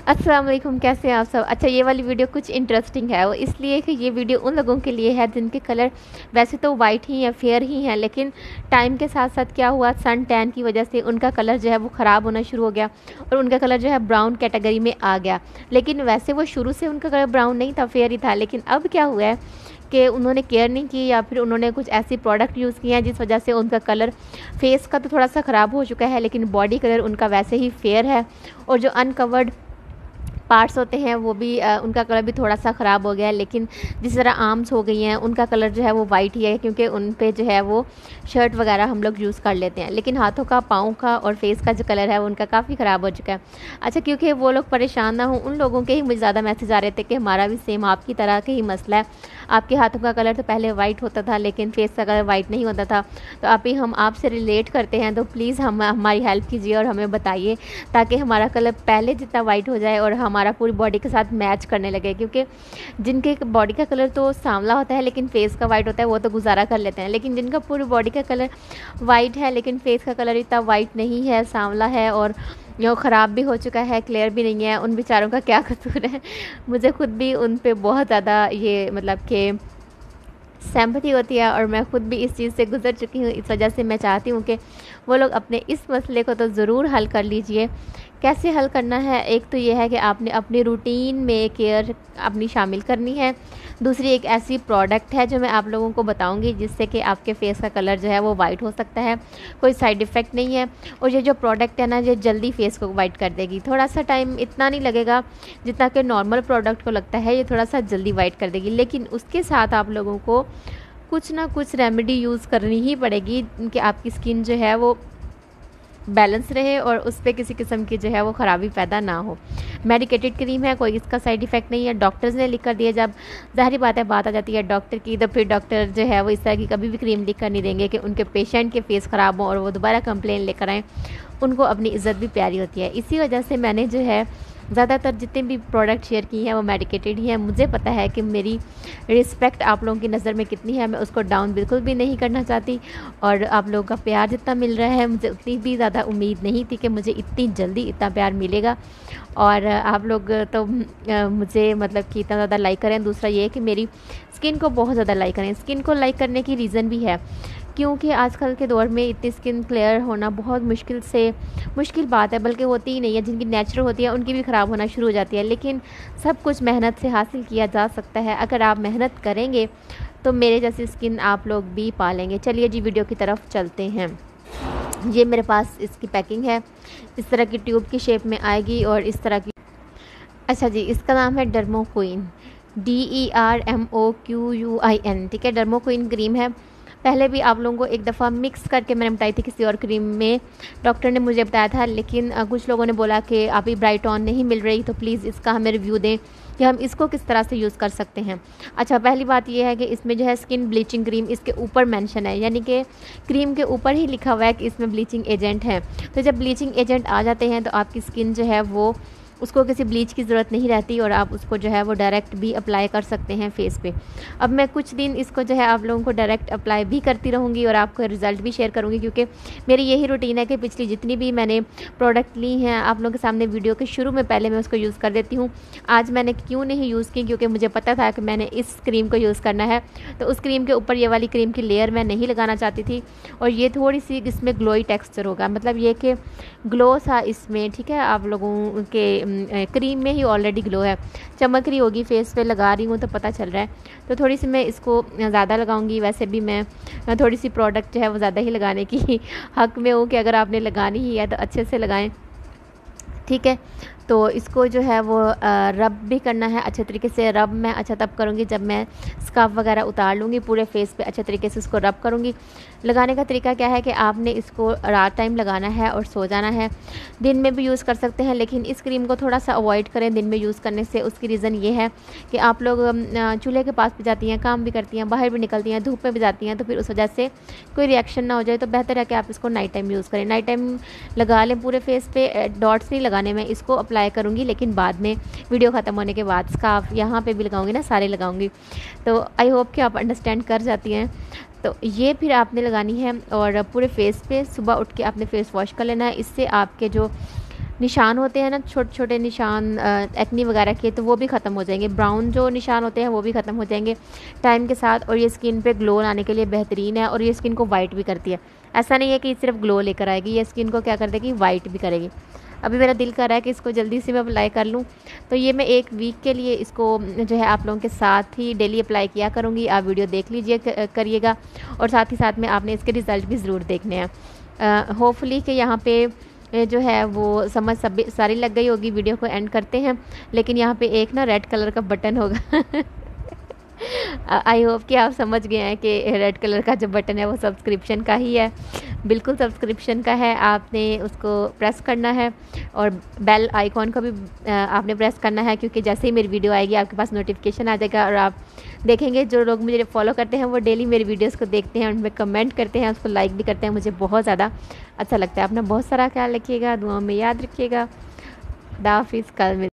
अस्सलाम वालेकुम कैसे हैं आप सब? अच्छा ये वाली वीडियो कुछ इंटरेस्टिंग है, वो इसलिए कि ये वीडियो उन लोगों के लिए है जिनके कलर वैसे तो वाइट ही या फेयर ही हैं, लेकिन टाइम के साथ साथ क्या हुआ सन टैन की वजह से उनका कलर जो है वो ख़राब होना शुरू हो गया और उनका कलर जो है ब्राउन कैटेगरी में आ गया। लेकिन वैसे वो शुरू से उनका कलर ब्राउन नहीं था फेयर ही था, लेकिन अब क्या हुआ है कि उन्होंने केयर नहीं की या फिर उन्होंने कुछ ऐसी प्रोडक्ट यूज़ किए हैं जिस वजह से उनका कलर फेस का तो थोड़ा सा ख़राब हो चुका है, लेकिन बॉडी कलर उनका वैसे ही फेयर है और जो अनकवर्ड पार्ट्स होते हैं वो भी आ, उनका कलर भी थोड़ा सा ख़राब हो गया है लेकिन जिस तरह आर्म्स हो गई हैं उनका कलर जो है वो वाइट ही है क्योंकि उन पर जो है वो शर्ट वगैरह हम लोग यूज़ कर लेते हैं। लेकिन हाथों का पाँव का और फेस का जो कलर है वो उनका काफ़ी ख़राब हो चुका है। अच्छा क्योंकि वो लोग परेशान ना हों उन लोगों के ही मुझे ज़्यादा मैसेज आ रहे थे कि हमारा भी सेम आपकी तरह का ही मसला है। आपके हाथों का कलर तो पहले वाइट होता था, लेकिन फेस का कलर वाइट नहीं होता था तो अभी हम आपसे रिलेट करते हैं तो प्लीज़ हम, हमारी हेल्प कीजिए और हमें बताइए, ताकि हमारा कलर पहले जितना वाइट हो जाए और हमारा पूरी बॉडी के साथ मैच करने लगे, क्योंकि जिनके बॉडी का कलर तो सांवला होता है, लेकिन फेस का वाइट होता है, वो तो गुजारा कर लेते हैं, लेकिन जिनका पूरी बॉडी का कलर वाइट है, लेकिन फेस का कलर इतना वाइट नहीं है सांवला है और जो ख़राब भी हो चुका है, क्लियर भी नहीं है, उन बेचारों का क्या कसूर है? मुझे खुद भी उन पर बहुत ज़्यादा ये मतलब कि सहमति होती है और मैं ख़ुद भी इस चीज़ से गुज़र चुकी हूँ। इस वजह से मैं चाहती हूँ कि वो लोग अपने इस मसले को तो ज़रूर हल कर लीजिए। कैसे हल करना है? एक तो ये है कि आपने अपनी रूटीन में केयर अपनी शामिल करनी है। दूसरी, एक ऐसी प्रोडक्ट है जो मैं आप लोगों को बताऊँगी जिससे कि आपके फेस का कलर जो है वो वाइट हो सकता है। कोई साइड इफ़ेक्ट नहीं है और ये जो प्रोडक्ट है ना, ये जल्दी फेस को वाइट कर देगी। थोड़ा सा टाइम इतना नहीं लगेगा जितना कि नॉर्मल प्रोडक्ट को लगता है, ये थोड़ा सा जल्दी वाइट कर देगी। लेकिन उसके साथ आप लोगों को कुछ ना कुछ रेमेडी यूज़ करनी ही पड़ेगी कि आपकी स्किन जो है वो बैलेंस रहे और उस पर किसी किस्म की जो है वो ख़राबी पैदा ना हो। मेडिकेटेड क्रीम है, कोई इसका साइड इफ़ेक्ट नहीं है। डॉक्टर्स ने लिख कर दिया, जब ज़ाहरी बात है, बात आ जाती है डॉक्टर की तो फिर डॉक्टर जो है वो इस तरह की कभी भी क्रीम लिख कर नहीं देंगे कि उनके पेशेंट के फेस ख़राब हों और वो दोबारा कंप्लेन लेकर आएँ। उनको अपनी इज़्ज़त भी प्यारी होती है। इसी वजह से मैंने जो है ज़्यादातर जितने भी प्रोडक्ट शेयर किए हैं, वो मेडिकेटेड ही हैं। मुझे पता है कि मेरी रिस्पेक्ट आप लोगों की नज़र में कितनी है, मैं उसको डाउन बिल्कुल भी नहीं करना चाहती। और आप लोगों का प्यार जितना मिल रहा है, मुझे उतनी भी ज़्यादा उम्मीद नहीं थी कि मुझे इतनी जल्दी इतना प्यार मिलेगा। और आप लोग तो मुझे मतलब कि इतना ज़्यादा लाइक करें। दूसरा ये है कि मेरी स्किन को बहुत ज़्यादा लाइक करें। स्किन को लाइक करने की रीज़न भी है। क्योंकि आजकल के दौर में इतनी स्किन क्लियर होना बहुत मुश्किल से मुश्किल बात है, बल्कि होती ही नहीं है, जिनकी नेचुरल होती है, उनकी भी ख़राब होना शुरू हो जाती है। लेकिन सब कुछ मेहनत से हासिल किया जा सकता है। अगर आप मेहनत करेंगे तो मेरे जैसी स्किन आप लोग भी पालेंगे। चलिए जी वीडियो की तरफ़ चलते हैं। ये मेरे पास इसकी पैकिंग है। इस तरह की ट्यूब की शेप में आएगी और इस तरह की अच्छा जी, इसका नाम है Dermo Queen D E R M O Q U I N ठीक है? डर्मो क्वीन क्रीम है। पहले भी आप लोगों को एक दफ़ा मिक्स करके मैंने बताई थी किसी और क्रीम में। डॉक्टर ने मुझे बताया था, लेकिन कुछ लोगों ने बोला कि अभी ब्राइट ऑन नहीं मिल रही तो प्लीज़ इसका हमें रिव्यू दें कि हम इसको किस तरह से यूज़ कर सकते हैं। अच्छा पहली बात यह है कि इसमें जो है स्किन ब्लीचिंग क्रीम इसके ऊपर मेंशन है, यानी कि क्रीम के ऊपर ही लिखा हुआ है कि इसमें ब्लीचिंग एजेंट है। तो जब ब्लीचिंग एजेंट आ जाते हैं तो आपकी स्किन जो है वो उसको किसी ब्लीच की ज़रूरत नहीं रहती और आप उसको जो है वो डायरेक्ट भी अप्लाई कर सकते हैं फेस पे। अब मैं कुछ दिन इसको जो है आप लोगों को डायरेक्ट अप्लाई भी करती रहूँगी और आपको रिज़ल्ट भी शेयर करूँगी क्योंकि मेरी यही रूटीन है कि पिछली जितनी भी मैंने प्रोडक्ट ली हैं, आप लोगों के सामने वीडियो के शुरू में पहले मैं उसको यूज़ कर देती हूँ। आज मैंने क्यों नहीं यूज़ की क्योंकि मुझे पता था कि मैंने इस क्रीम को यूज़ करना है। तो उस क्रीम के ऊपर ये वाली क्रीम की लेयर मैं नहीं लगाना चाहती थी और ये थोड़ी सी इसमें ग्लोई टेक्स्चर होगा। मतलब ये कि ग्लो सा इसमें, ठीक है, आप लोगों के क्रीम में ही ऑलरेडी ग्लो है। चमक रही होगी फेस पे लगा रही हूँ तो पता चल रहा है। तो थोड़ी सी मैं इसको ज़्यादा लगाऊँगी। वैसे भी मैं थोड़ी सी प्रोडक्ट जो है वो ज़्यादा ही लगाने की हक में हूँ कि अगर आपने लगानी ही है तो अच्छे से लगाएँ। ठीक है? तो इसको जो है वो रब भी करना है अच्छे तरीके से। रब मैं अच्छा तब करूँगी जब मैं स्काफ वगैरह उतार लूँगी, पूरे फेस पे अच्छे तरीके से उसको रब करूँगी। लगाने का तरीका क्या है कि आपने इसको रात टाइम लगाना है और सो जाना है। दिन में भी यूज़ कर सकते हैं, लेकिन इस क्रीम को थोड़ा सा अवॉइड करें दिन में यूज़ करने से। उसकी रीज़न ये है कि आप लोग चूल्हे के पास भी जाती हैं, काम भी करती हैं, बाहर भी निकलती हैं, धूप में भी जाती हैं तो फिर उस वजह से कोई रिएक्शन ना हो जाए। तो बेहतर है कि आप इसको नाइट टाइम यूज़ करें। नाइट टाइम लगा लें पूरे फेस पे डॉट्स नहीं लगाने में, इसको अप्लाई करूँगी, लेकिन बाद में वीडियो ख़त्म होने के बाद स्काफ यहाँ पे भी लगाऊँगी ना, सारे लगाऊँगी। तो आई होप कि आप अंडरस्टैंड कर जाती हैं। तो ये फिर आपने लगानी है और पूरे फेस पे सुबह उठ के आपने फेस वॉश कर लेना है। इससे आपके जो निशान होते हैं ना छोटे छोटे निशान एक्नी वगैरह के तो वो भी ख़त्म हो जाएँगे। ब्राउन जो निशान होते हैं, वो भी ख़त्म हो जाएँगे टाइम के साथ और ये स्किन पे ग्लो लाने के लिए बेहतरीन है और ये स्किन को वाइट भी करती है। ऐसा नहीं है कि सिर्फ़ ग्लो लेकर आएगी, ये स्किन को क्या कर देगी? वाइट भी करेगी। अभी मेरा दिल कर रहा है कि इसको जल्दी से मैं अप्लाई कर लूँ। तो ये मैं एक वीक के लिए इसको जो है आप लोगों के साथ ही डेली अप्लाई किया करूँगी। आप वीडियो देख लीजिए करिएगा। और साथ ही साथ में आपने इसके रिज़ल्ट भी ज़रूर देखने हैं। होपफुली कि यहाँ पे जो है वो समझ सब सारी लग गई होगी वीडियो को एंड करते हैं। लेकिन यहाँ पे एक ना रेड कलर का बटन होगा। आई होप कि आप समझ गए हैं कि रेड कलर का जो बटन है वो सब्सक्रिप्शन का ही है। बिल्कुल सब्सक्रिप्शन का है। आपने उसको प्रेस करना है और बेल आइकॉन को भी आपने प्रेस करना है क्योंकि जैसे ही मेरी वीडियो आएगी, आपके पास नोटिफिकेशन आ जाएगा और आप देखेंगे, जो लोग मुझे फॉलो करते हैं वो डेली मेरी वीडियोस को देखते हैं, उनमें कमेंट करते हैं, उसको लाइक भी करते हैं। मुझे बहुत ज़्यादा अच्छा लगता है। अपना बहुत सारा ख्याल रखिएगा दुआ में याद रखिएगा। दाफिज़ कल